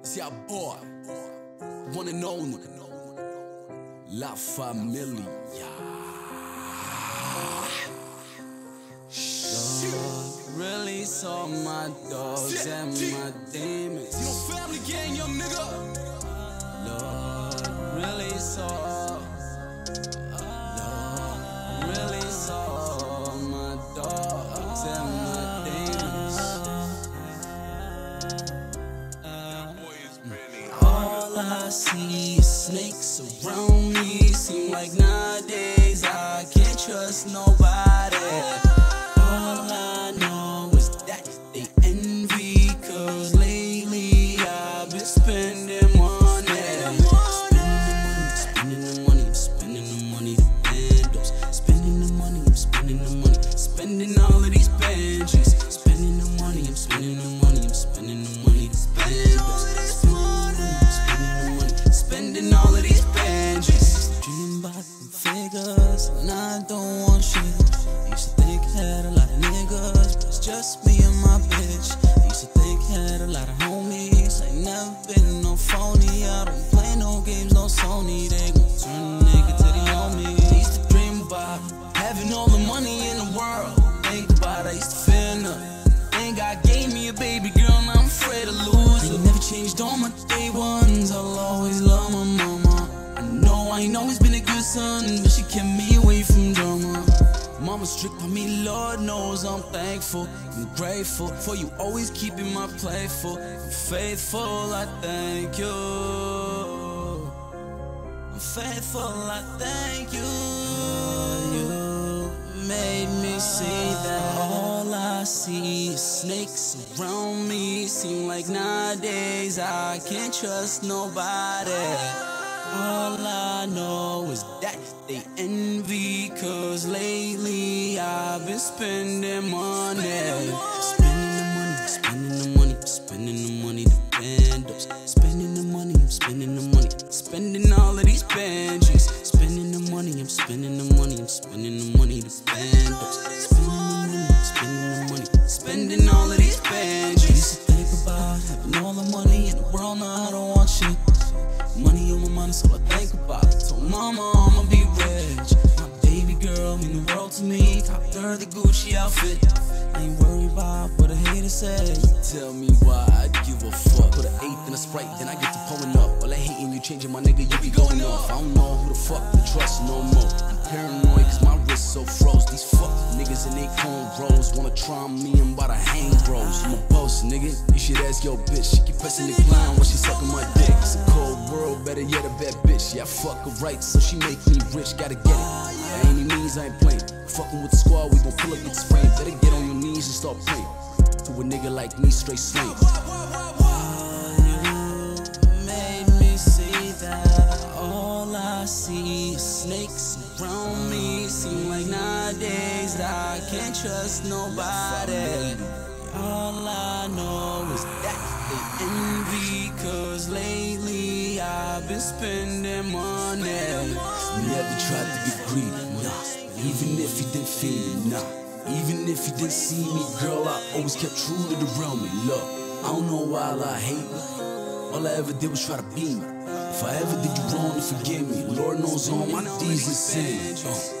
It's your boy, one and only, La Famillia. Lord, really saw my dogs and my demons. You family gang, young nigga. Lord, really saw. I see snakes around me. Seem like nowadays I can't trust nobody. About them figures, and I don't want shit. Used to think I had a lot of niggas, but it's just me and my bitch. Used to think I had a lot of homies, ain't never been no phony. I don't play no games, no Sony. They gon' turn a nigga to the homie. Used to dream about having all the money in the world. Think about it, I used to feel nothing. Then God gave me a baby girl, and I'm afraid to lose. I never changed all my day ones. I'll always love my mama. I know I ain't always but she kept me away from drama. Mama strict on me, Lord knows I'm thankful and grateful for you always keeping my playful faithful. I thank you. I'm faithful, I thank you. You made me see that all I see is snakes around me. Seem like nowadays I can't trust nobody. All I know is they envy, cause lately I've been spending money. Spending the money, spending the money, spending the money, the bandos. Spending the money, I'm spending the money, spending all of these Benjis. Spending the money, I'm spending the money, I'm spending the money, the bandos. Her the Gucci outfit. I ain't worried about what a hater say. Tell me why I'd give a fuck. Put an eighth in a sprite, then I get to pulling up. All that hating, you changing my nigga, you be going off. I don't know who the fuck to trust no more. I'm paranoid cause my wrist so froze. These fuck niggas in they cornrows wanna try me and by the hang bros. I'm a boss, nigga. You should ask your bitch. She keep pressing the clown when she sucking my dick. It's a cold world, better yet a bad bitch. Yeah, I fuck her right, so she make me rich. Gotta get it. Oh, By I ain't playing. Fucking with the squad, we gon' pull up, get spraying. Better get on your knees and start praying. To a nigga like me, straight slaying. see that all I see is snakes around me. Seem like nowadays I can't trust nobody. All I know is that they envy, cause lately been spending money. Never tried to get greedy, nah. Even if you didn't feel me, nah. Even if you didn't see me, girl, I always kept true to the realm. And look, I don't know why I hate me. All I ever did was try to be me. If I ever did you wrong, forgive me. Lord knows all my deeds and sins. Uh,